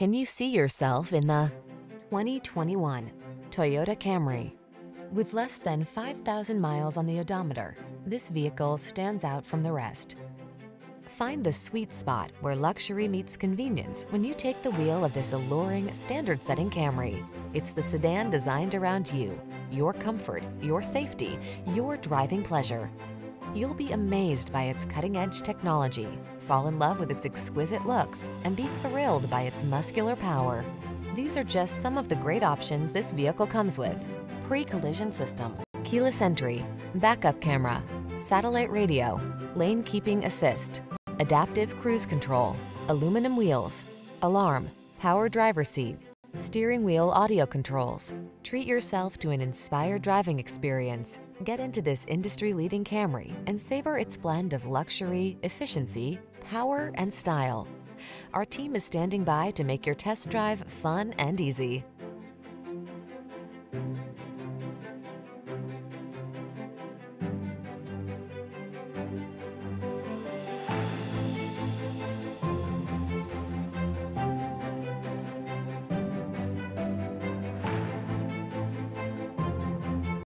Can you see yourself in the 2021 Toyota Camry? With less than 5,000 miles on the odometer, this vehicle stands out from the rest. Find the sweet spot where luxury meets convenience when you take the wheel of this alluring, standard-setting Camry. It's the sedan designed around you, your comfort, your safety, your driving pleasure. You'll be amazed by its cutting-edge technology, fall in love with its exquisite looks, and be thrilled by its muscular power. These are just some of the great options this vehicle comes with. Pre-collision system, keyless entry, backup camera, satellite radio, lane keeping assist, adaptive cruise control, aluminum wheels, alarm, power driver seat, steering wheel audio controls. Treat yourself to an inspired driving experience. Get into this industry-leading Camry and savor its blend of luxury, efficiency, power, and style. Our team is standing by to make your test drive fun and easy.